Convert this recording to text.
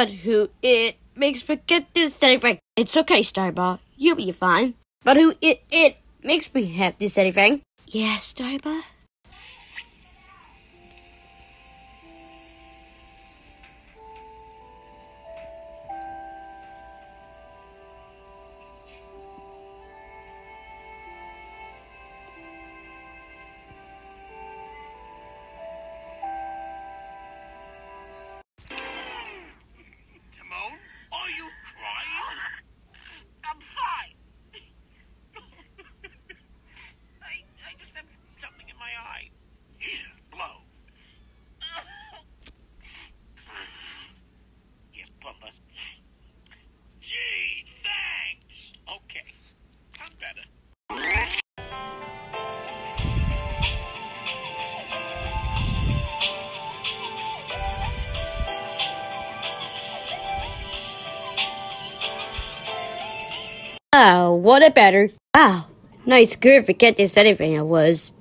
But who it makes me get this anything. It's okay, Star Ball. You'll be fine. But who it it makes me have this anything. Yes, Star Ball. Timon, Oh, what a better. Wow. Nice good forget this anything I was.